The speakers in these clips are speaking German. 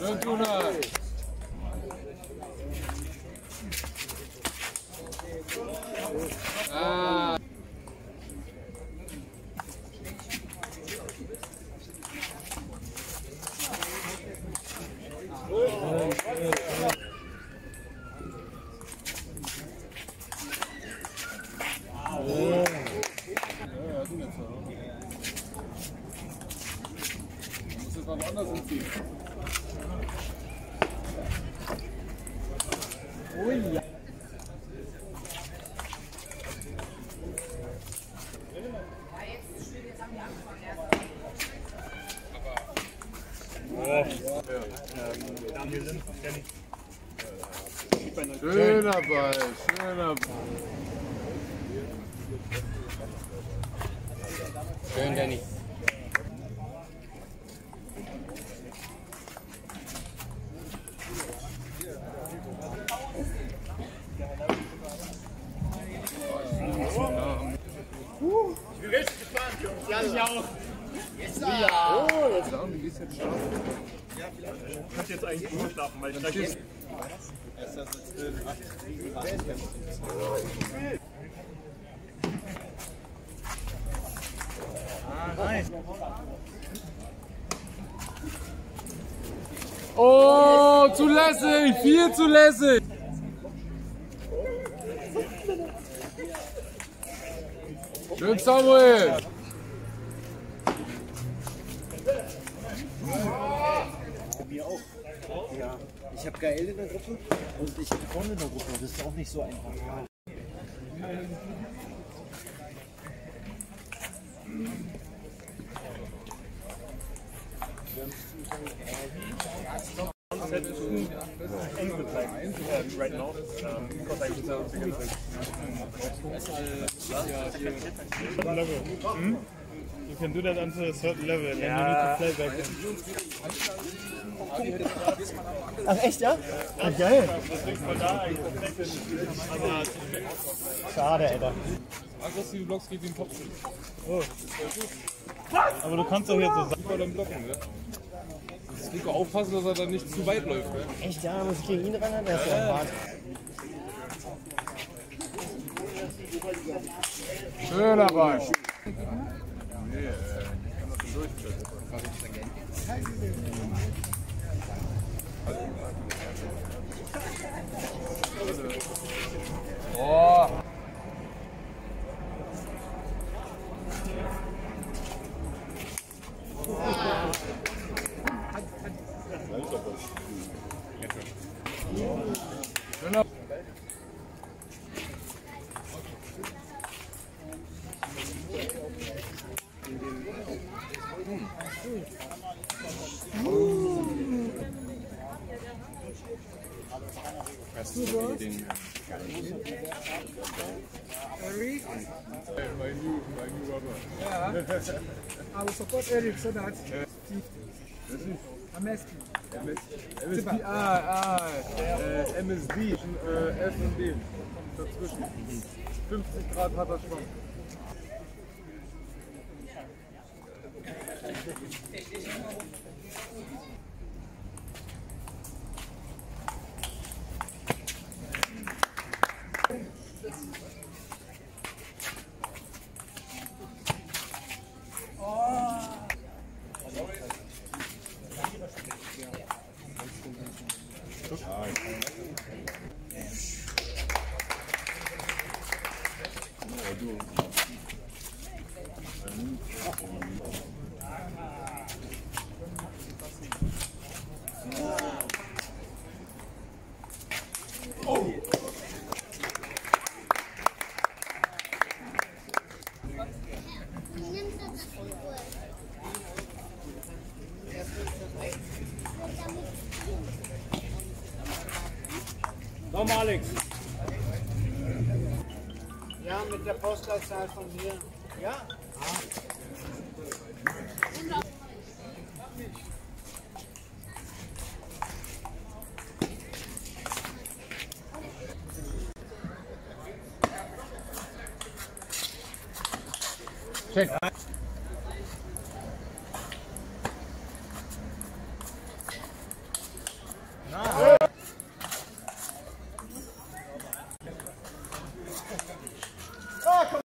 연준아. 아. Vamos lá, nós vamos Schöner Ball, schöner Ball. Schön, Danny. Sagen, du gehst jetzt schlafen. Ich kann jetzt eigentlich nur schlafen, weil ich gleich Oh, zu lässig, viel zu lässig. Schön, Samuel. Auch. Ja. Ich habe Gael in der Gruppe und ich habe Freunde in der Gruppe. Das ist auch nicht so einfach. Hmm? You can do that until a certain level, and then you need to play back. Ach echt, ja? Ja, geil. Da Schade, Alter. Aggressive Blocks geht wie ein Kopf. Aber du kannst doch jetzt so sagen. Vor dem Blocken, ne? Das Rico aufpassen, dass er dann nicht zu weit läuft, ne? Echt, ja? Muss ich gegen ihn ran? Der ist ja hart. Schöner Ball. 와. 음. Oh. Schöner My new, my new rubber. I will support Eric so that 50. I'm asking. MSD, ah, ah, äh, MSD, äh, F und D. Dazwischen. 50 Grad hat er Nochmal, Alex. Ja, mit der Postleitzahl von mir. Ja? Oh,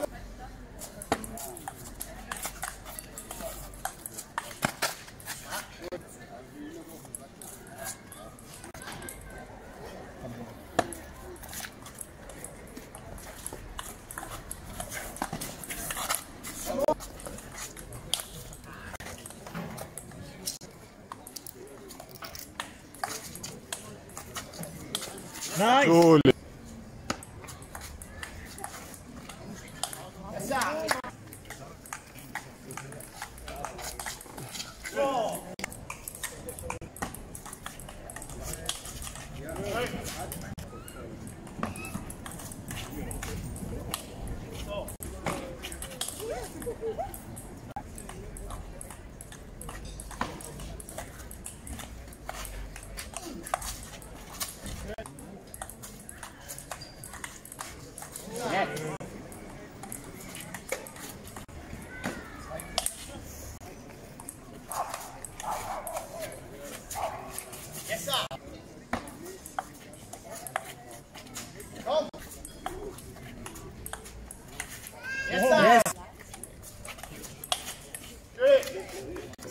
Nice. Surely.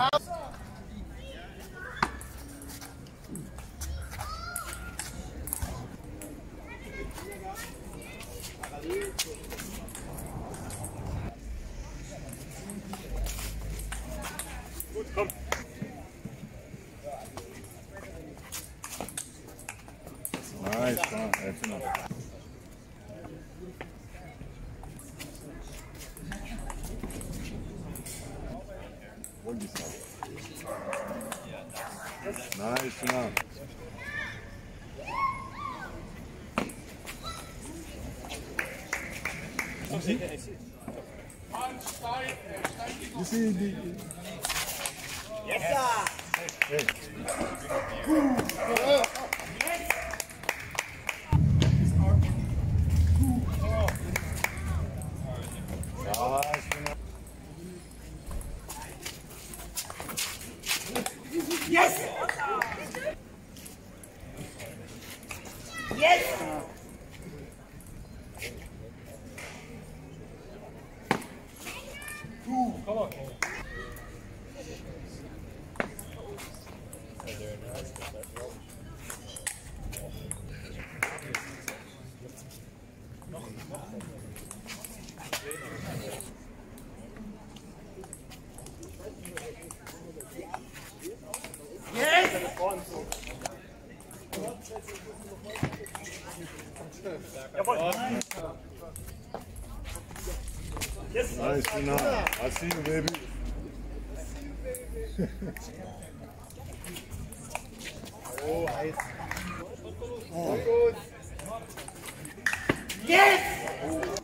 Nice, one. That's enough. No. You see? You see the... Yes, sir! Yes! Yes! Yes, nice sir. Nice, I see you, baby. I see you, baby. oh, nice. Oh. Yes!